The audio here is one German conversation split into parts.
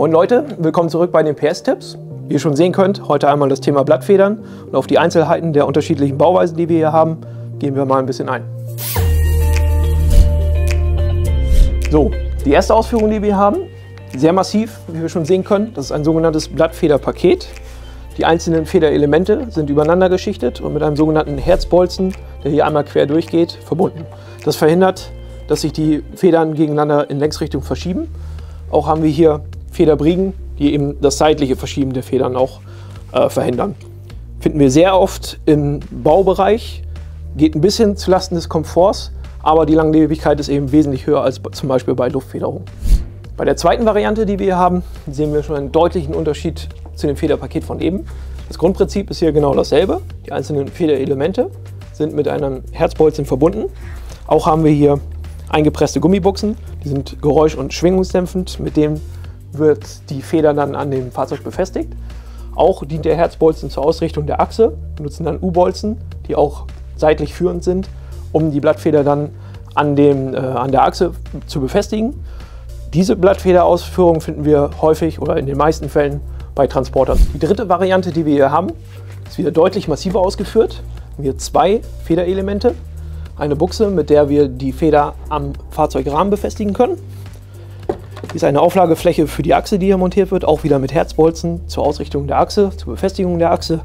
Moin Leute, willkommen zurück bei den PS-Tipps. Wie ihr schon sehen könnt, heute einmal das Thema Blattfedern und auf die Einzelheiten der unterschiedlichen Bauweisen, die wir hier haben, gehen wir mal ein bisschen ein. So, die erste Ausführung, die wir haben, sehr massiv, wie wir schon sehen können, das ist ein sogenanntes Blattfederpaket. Die einzelnen Federelemente sind übereinander geschichtet und mit einem sogenannten Herzbolzen, der hier einmal quer durchgeht, verbunden. Das verhindert, dass sich die Federn gegeneinander in Längsrichtung verschieben. Auch haben wir hier Federbriegen, die eben das seitliche Verschieben der Federn auch äh, verhindern. Finden wir sehr oft im Baubereich, geht ein bisschen zulasten des Komforts, aber die Langlebigkeit ist eben wesentlich höher als zum Beispiel bei Luftfederung. Bei der zweiten Variante, die wir hier haben, sehen wir schon einen deutlichen Unterschied zu dem Federpaket von eben. Das Grundprinzip ist hier genau dasselbe. Die einzelnen Federelemente sind mit einem Herzbolzen verbunden. Auch haben wir hier eingepresste Gummibuchsen, die sind geräusch- und schwingungsdämpfend, mit denen wird die Feder dann an dem Fahrzeug befestigt. Auch dient der Herzbolzen zur Ausrichtung der Achse. Wir nutzen dann U-Bolzen, die auch seitlich führend sind, um die Blattfeder dann an, dem, äh, an der Achse zu befestigen. Diese Blattfederausführung finden wir häufig oder in den meisten Fällen bei Transportern. Die dritte Variante, die wir hier haben, ist wieder deutlich massiver ausgeführt. Wir haben zwei Federelemente, eine Buchse, mit der wir die Feder am Fahrzeugrahmen befestigen können. Ist eine Auflagefläche für die Achse, die hier montiert wird, auch wieder mit Herzbolzen zur Ausrichtung der Achse, zur Befestigung der Achse.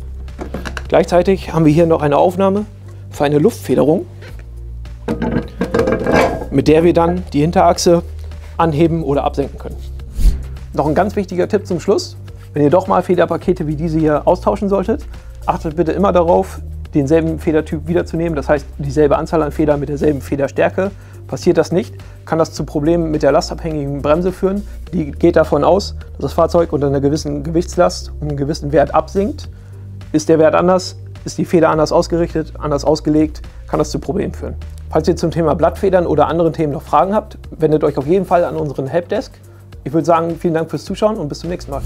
Gleichzeitig haben wir hier noch eine Aufnahme für eine Luftfederung, mit der wir dann die Hinterachse anheben oder absenken können. Noch ein ganz wichtiger Tipp zum Schluss. Wenn ihr doch mal Federpakete wie diese hier austauschen solltet, achtet bitte immer darauf, denselben Federtyp wiederzunehmen, das heißt dieselbe Anzahl an Federn mit derselben Federstärke. Passiert das nicht, kann das zu Problemen mit der lastabhängigen Bremse führen. Die geht davon aus, dass das Fahrzeug unter einer gewissen Gewichtslast um einen gewissen Wert absinkt. Ist der Wert anders, ist die Feder anders ausgerichtet, anders ausgelegt, kann das zu Problemen führen. Falls ihr zum Thema Blattfedern oder anderen Themen noch Fragen habt, wendet euch auf jeden Fall an unseren Helpdesk. Ich würde sagen, vielen Dank fürs Zuschauen und bis zum nächsten Mal.